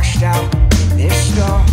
washed out in this storm.